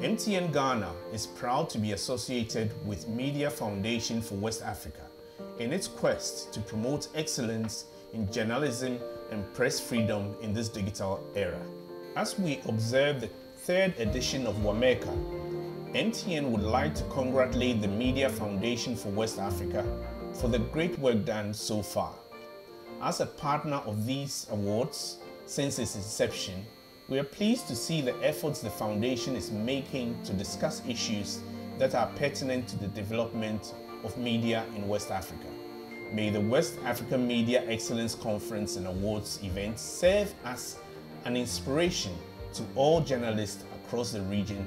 MTN Ghana is proud to be associated with Media Foundation for West Africa in its quest to promote excellence in journalism and press freedom in this digital era. As we observe the third edition of WAMECA, MTN would like to congratulate the Media Foundation for West Africa for the great work done so far. As a partner of these awards since its inception, we are pleased to see the efforts the Foundation is making to discuss issues that are pertinent to the development of media in West Africa. May the West African Media Excellence Conference and Awards event serve as an inspiration to all journalists across the region.